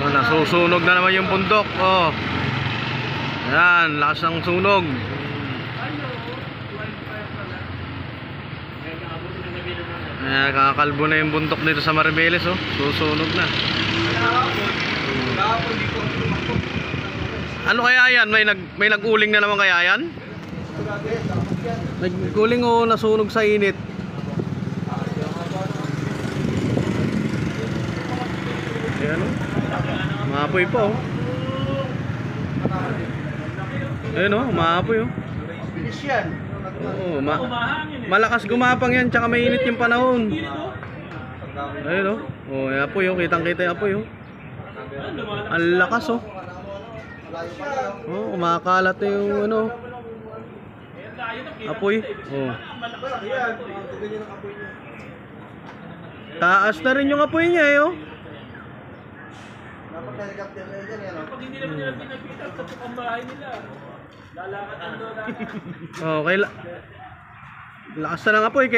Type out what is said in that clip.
Oh, nasusunog na naman yung bundok. Oh. Ayan, lakas ng sunog. Ayan, kakakalbo na yung bundok dito sa Maribeles, oh. Susunog na. Ano kaya yan? May nag may nag-uling na naman kaya yan? Nag-uling o nasunog sa init? Ayan oh. Maapoy pa oh. Ayan oh, maapoy oh. Bilis yan. Oo, ma malakas gumapang yan tsaka mainit yung panahon. Ayun oh. Oh, yung apoy oh, kitang-kita yung apoy oh. Ang lakas oh. Oh, kumakalat na yung ano. Apoy. Oh. Taas na rin yung apoy niya eh oh. Dapat helicopter na yan, yan. Pag hindi naman nila pinagkita sa tukang bahay nila, lalakad ang doon. Oh, kaila. Lakas na ng apoy,